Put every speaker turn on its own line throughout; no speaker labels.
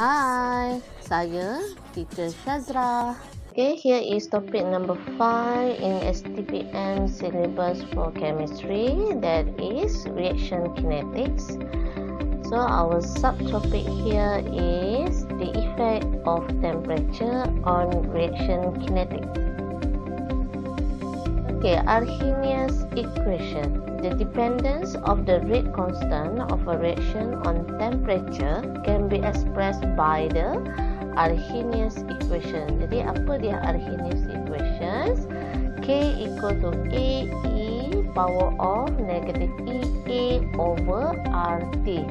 Hai, saya Teacher Shazra. Okay, here is topic number 5 in STPM syllabus for chemistry that is reaction kinetics. So our subtopic here is the effect of temperature on reaction kinetics. Okay, Arrhenius equation. The dependence of the rate constant of a reaction on temperature can be expressed by the Arrhenius equation. Jadi apa dia Arrhenius equation? K equal to A E power of negative E A over RT.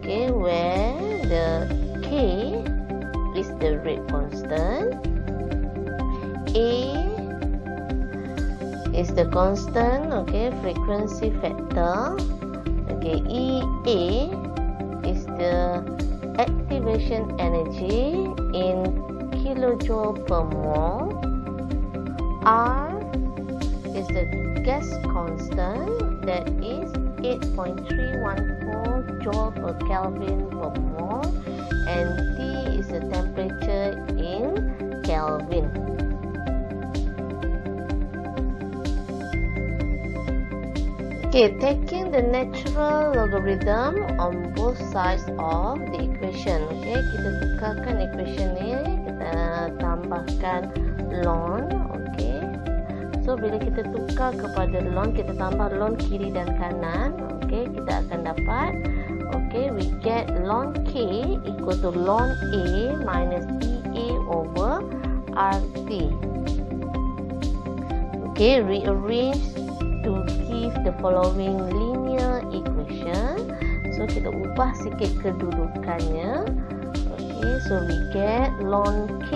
Okay, where the K is the rate constant. A is the constant okay frequency factor. Okay ea is the activation energy in kilojoule per mole. R is the gas constant that is 8.314 joule per kelvin per mole. And t is the temperature in kelvin Okay, taking the natural logarithm on both sides of the equation. Okay, kita tukarkan equation ni, kita tambahkan ln. Okay, so bila kita tukar kepada ln, kita tambah ln kiri dan kanan. Okay, kita akan dapat. Okay, we get ln k equal to ln a minus ea over rt. Okay, rearrange to give the following linear equation. So kita ubah sikit kedudukannya. Okay, so we get ln k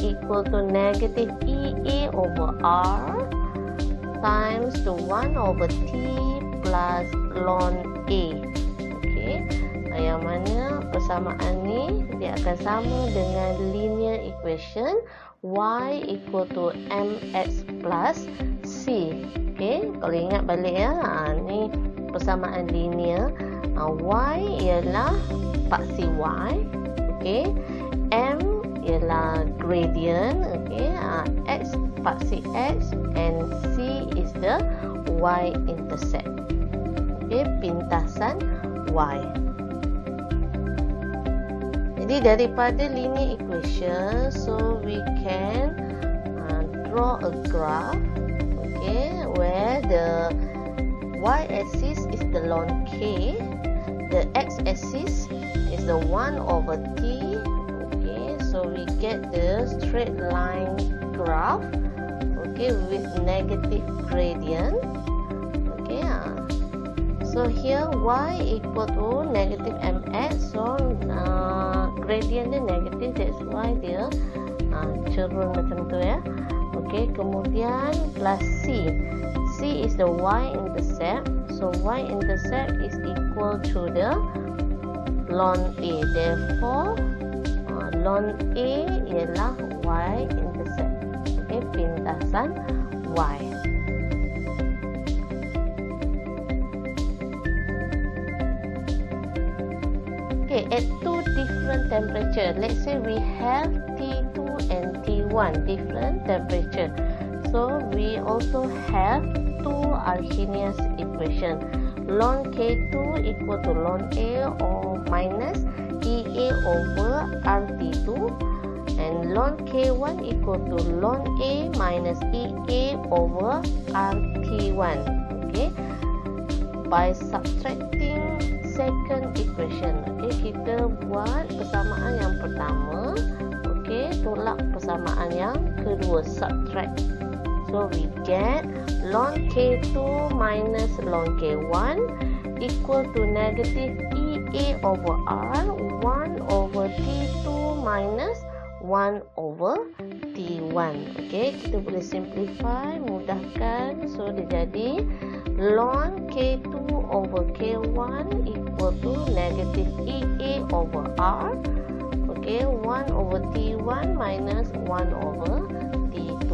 equal to negative EA over R times to 1 over T plus ln A. Okay, yang mana persamaan ni dia akan sama dengan linear equation y equal to mx plus c. Okey, kalau ingat balik ya, ha, ni persamaan linear. Ha, y ialah paksi y. Okey. M ialah gradient. Okey. Ha, x paksi x and c is the y intercept. Okey, pintasan y. Jadi daripada linear equation, so we can uh, draw a graph okay where the y-axis is the ln k the x-axis is the 1 over t. Okay so we get the straight line graph okay with negative gradient. Okay uh, so here y equal to negative mx so uh, gradient negative that's why dia uh, cerun macam tu ya Okey, kemudian plus C. C is the y-intercept. So y-intercept is equal to the ln A. Therefore, uh, ln A ialah y-intercept. Okey, pintasan y. Okay, at two different temperature, let's say we have T2 and T1 different temperature. So we also have two Arrhenius equation. Ln K2 equal to ln A or minus EA over RT2 and ln K1 equal to ln A minus EA over RT1. Okay. By subtracting second equation. Okay, kita buat persamaan yang pertama. Tolak persamaan yang kedua. Subtract. So, we get ln K2 minus ln K1 equal to negative EA over R 1 over T2 minus 1 over T1. Okay, kita boleh simplify, mudahkan. So, dia jadi ln K2 over K1 equal to negative EA over R. Okay, 1 over T1 minus 1 over T2.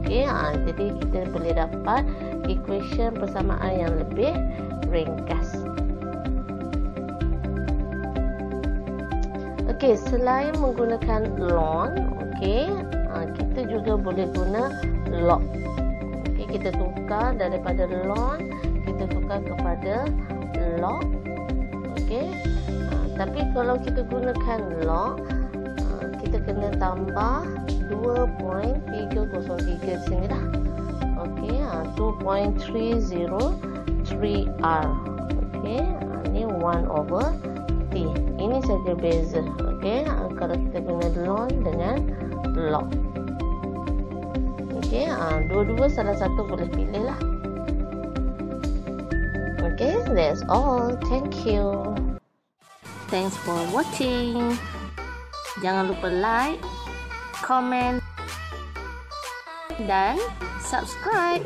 Okay, ha, jadi kita boleh dapat equation persamaan yang lebih ringkas. Okey, selain menggunakan lon, okey, uh, kita juga boleh guna log. Okey, kita tukar daripada lon, kita tukar kepada log. Okey. Tapi kalau kita gunakan log, uh, kita kena tambah 2.303 di sini dah. Okey, uh, 2.303R. Okey, uh, ini 1 over T. Ini saja beza. Okey, uh, kalau kita guna lon dengan log. Uh, dua-dua salah satu boleh pilih lah. Okay, that's all. Thank you. Thanks for watching. Jangan lupa like, comment, dan subscribe.